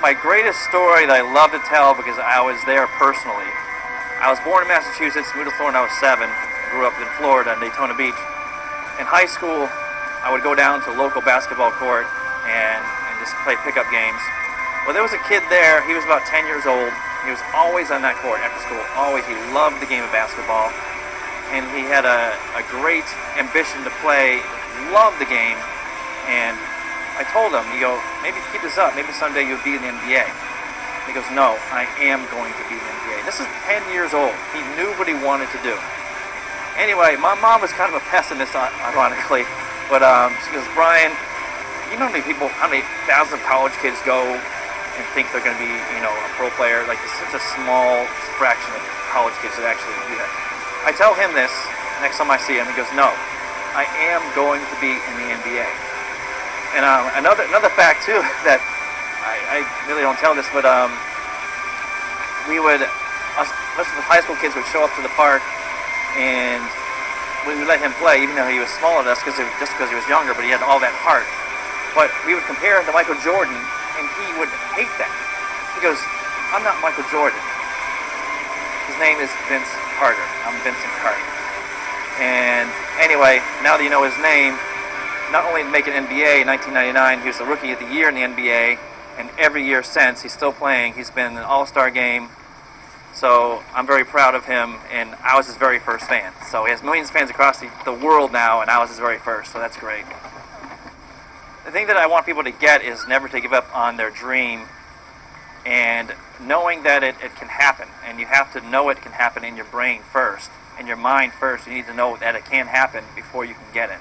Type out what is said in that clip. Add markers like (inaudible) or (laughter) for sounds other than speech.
my greatest story that I love to tell because I was there personally. I was born in Massachusetts, moved to Florida when I was seven. Grew up in Florida, in Daytona Beach. In high school, I would go down to a local basketball court and, and just play pickup games. Well, there was a kid there. He was about 10 years old. He was always on that court after school. Always. He loved the game of basketball. And he had a, a great ambition to play, loved the game. And I told him, you go, maybe if you keep this up, maybe someday you'll be in the NBA. He goes, no, I am going to be in the NBA. This is 10 years old. He knew what he wanted to do. Anyway, my mom was kind of a pessimist, ironically. But um, she goes, Bryan, you know how many people, how many thousands of college kids go and think they're going to be, you know, a pro player? Like, it's such a small fraction of college kids that actually do that. I tell him this next time I see him. He goes, no, I am going to be in the NBA. And um, another another fact too (laughs) that I, I really don't tell this, but um, we would us, most of the high school kids would show up to the park and we would let him play, even though he was smaller than us, because just because he was younger, but he had all that heart. But we would compare him to Michael Jordan, and he would hate that. He goes, "I'm not Michael Jordan. His name is Vince Carter. I'm Vincent Carter." And anyway, now that you know his name, not only making NBA in 1999, he was the Rookie of the Year in the NBA, and every year since, he's still playing. He's been an All-Star game, so I'm very proud of him, and I was his very first fan. So he has millions of fans across the, the world now, and I was his very first, so that's great. The thing that I want people to get is never to give up on their dream, and knowing that it, it can happen, and you have to know it can happen in your brain first, in your mind first. You need to know that it can happen before you can get it.